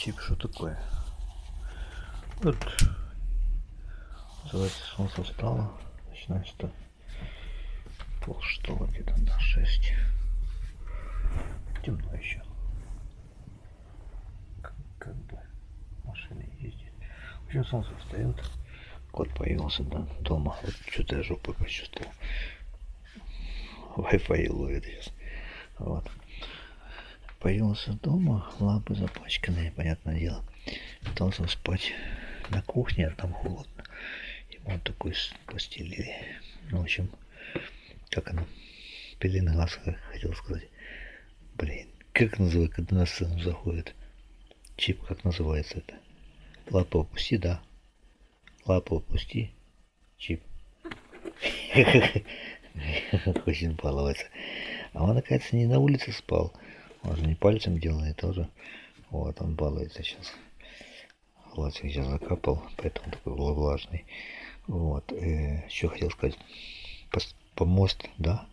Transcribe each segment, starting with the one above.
Чип, что такое? Вот. Называется солнце встало. Начинается пол шестого где-то на шесть. Темно еще. Как, как бы машины ездит. В общем, солнце встает. Кот появился да, дома. Вот что-то я жопой почувствовал. Wi-Fi ловит сейчас. Вот. Появился дома, лапы запачканные, понятное дело. Пытался спать на кухне, а там холодно. Ему вот такой постелили. Ну, в общем, как оно, пеленгас, хотел сказать. Блин, как называют, когда на сцену заходит? Чип, как называется это? Лапу опусти, да. Лапу опусти. Чип. Очень баловаться. А он, оказывается, не на улице спал. Он не пальцем делает тоже. Вот, он балуется сейчас. Глазик сейчас закапал, поэтому такой влажный. Вот. Э, что хотел сказать. Помост, да?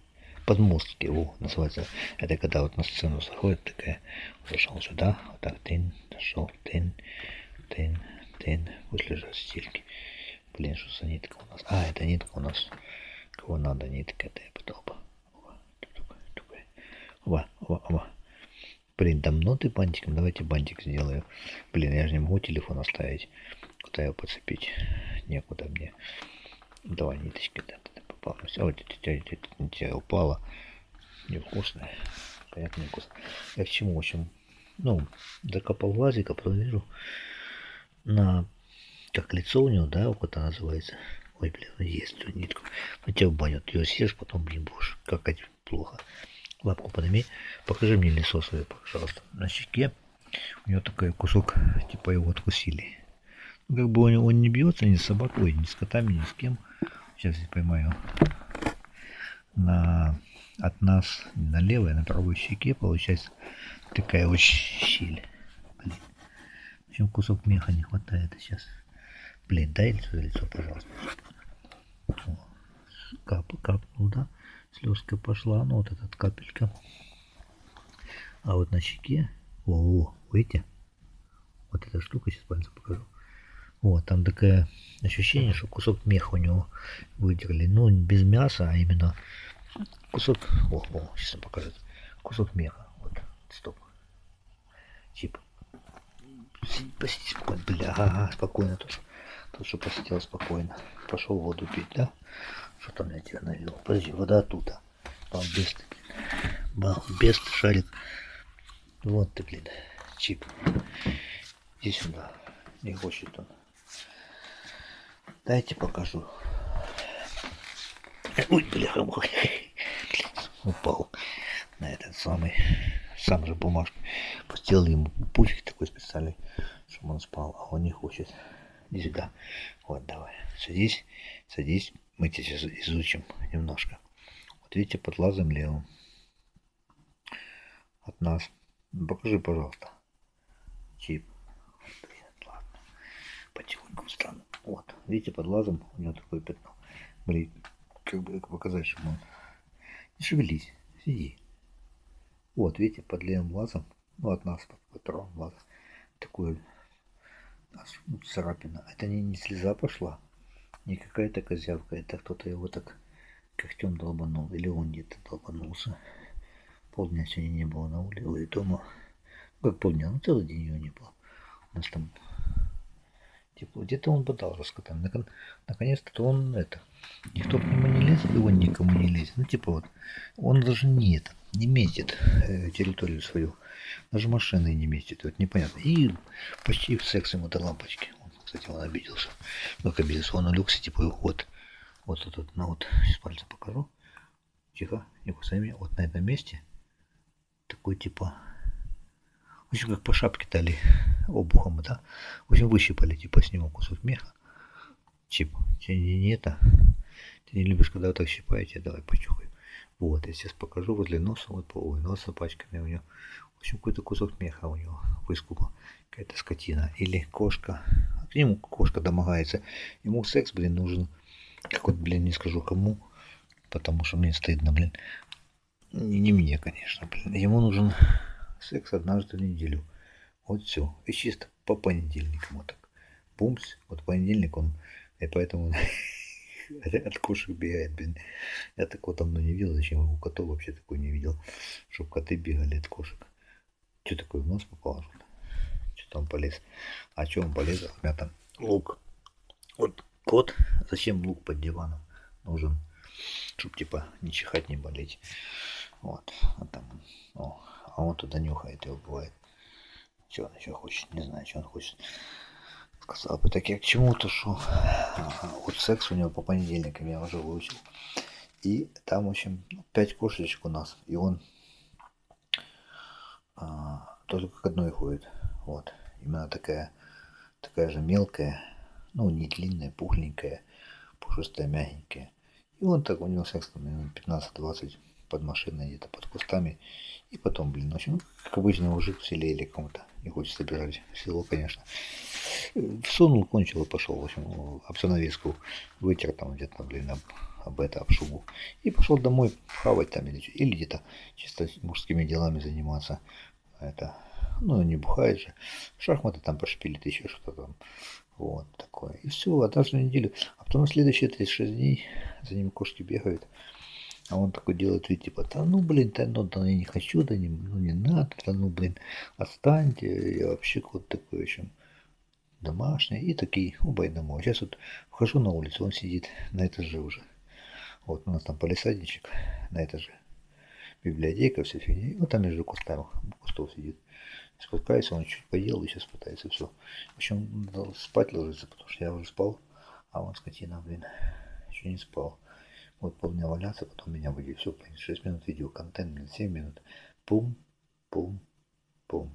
Подмостки, о, называется. Это когда вот на сцену заходит такая, зашел сюда, вот так, тын, зашел, тын, тын, тын, пусть лежат стельки. Блин, что за нитка у нас? А, это нитка у нас. Кого надо, нитка, это я подолба. Ва, ва, ва. Блин, давно ты бантиком? Давайте бантик сделаю. Блин, я же не могу телефон оставить. Куда его подцепить? Некуда мне. Давай, ниточка, да, да, попала. Все, вот тебя упала. Невкусная. Понятно, невкусно. Я к чему, в общем, ну, закопал глазик, а потом вижу на, как лицо у него, да, вот это называется. Ой, блин, есть эту нитку. Тебя в баню, ты ее съешь, потом, блин, будешь какать плохо лапку подними, покажи мне лицо свое, пожалуйста. На щеке у него такой кусок, типа его откусили. Ну, как бы он, он не бьется ни с собакой, ни с котами, ни с кем. Сейчас я поймаю. На, от нас на левой, на правой щеке получается такая вот щель. Блин. В общем, кусок меха не хватает сейчас. Блин, дай лицо, лицо, пожалуйста. Кап, капнул, да? Слезка пошла, ну вот эта капелька. А вот на щеке, о, видите, вот эта штука, сейчас пальцем покажу. Вот, там такое ощущение, что кусок меха у него выдерли. Ну, без мяса, а именно кусок, о, о, сейчас я покажу. Кусок меха, вот, стоп. Чип. Посиди спокойно, бля, спокойно тоже. Тот, что посидел спокойно. Пошел воду пить, да? Что там я тебя налил? Подожди, вода оттуда. Балбес ты, блин. Балбес ты, шарик. Вот ты, блин, чип. Иди сюда. Не хочет он. Дайте покажу. Ой, бляха, упал на этот самый, сам же бумажку. Постелил ему пучик такой специальный, чтобы он спал, а он не хочет. Иди сюда. Вот, давай. Садись, садись. Мы тебя сейчас изучим немножко. Вот видите, под лазом левым. От нас. Ну, покажи, пожалуйста. Чип. Ладно. Потихоньку встану. Вот. Видите, под лазом у него такое пятно. Блин, как бы показать, чтобы он... Не шевелись. Сиди. Вот, видите, под левым глазом, ну, от нас, под, под правым такое царапина. Это не, не слеза пошла, не какая-то козявка, это кто-то его так когтем долбанул, или он где-то долбанулся. Полдня сегодня не было на улице, и дома. Ну, как полдня, ну целый день его не было. У нас там тепло. Где-то он бодал раскатан. Наконец-то он это. Никто к нему не лезет, и он никому не лезет. Ну, типа вот, он даже не это, не метит э, территорию свою. Даже машины не местит, вот непонятно. И почти в секс ему до лампочки. Он, кстати, он обиделся. Ну, как обиделся, он улегся, типа, вот, вот тут, ну вот, сейчас пальцем покажу. Тихо, не кусай меня. Вот на этом месте такой, типа, в общем, как по шапке дали обухом, да. В общем, выщипали, типа, с него кусок меха. Типа, тебе не, не это. Ты не любишь, когда вот так щипаете, давай почухай. Вот, я сейчас покажу возле носа, вот ой, носа пачками у него. В общем, какой-то кусок меха у него выскупал. Какая-то скотина. Или кошка. К нему кошка домогается. Ему секс, блин, нужен. Как вот, блин, не скажу кому. Потому что мне стыдно, блин. Не, не мне, конечно, блин. Ему нужен секс однажды в неделю. Вот все. И чисто по понедельникам вот так. Пумс, вот понедельник он, и поэтому от кошек бегает, блин. Я такого давно не видел, зачем у котов вообще такой не видел, чтобы коты бегали от кошек. Что такое в нос попало? Что там полез? А что он полез? Там лук. Вот кот, зачем лук под диваном нужен? Чтоб типа не чихать, не болеть. Вот. А там, о, а он туда нюхает и убывает. Что он еще хочет? Не знаю, что он хочет. Сказал бы, так я к чему-то шел. Вот секс у него по понедельникам я уже выучил. И там, в общем, пять кошечек у нас. И он а, только к одной ходит. Вот. Именно такая, такая же мелкая, ну, не длинная, пухленькая, пушистая, мягенькая. И он так, у него секс там минут 15-20 под машиной, где-то под кустами. И потом, блин, ночью, ну, как обычно, мужик в селе или кому-то не хочется бежать в село, конечно. Всунул, кончил и пошел, в общем, об занавеску вытер там где-то, блин, об, об это, об шубу. И пошел домой хавать там или, или где-то чисто мужскими делами заниматься. Это, ну, не бухает же. Шахматы там пошпилит, еще что-то там. Вот такое. И все, а даже неделю. А потом на следующие 36 дней за ним кошки бегают. А он такой делает вид, типа, да ну, блин, да ну, да я не хочу, да не, ну, не надо, да ну, блин, отстаньте, я вообще кот такой, в общем, домашний, и такие, оба и домой. Сейчас вот вхожу на улицу, он сидит на этаже уже. Вот у нас там полисадничек на этаже, библиотека, все фигня, вот там между кустами, кустов сидит. Спускается, он чуть поел и сейчас пытается все. В общем, спать ложится, потому что я уже спал, а он скотина, блин, еще не спал. Вот полдня валяться, потом меня будет Все, 6 минут видео, контент, 7 минут. Пум, пум, пум.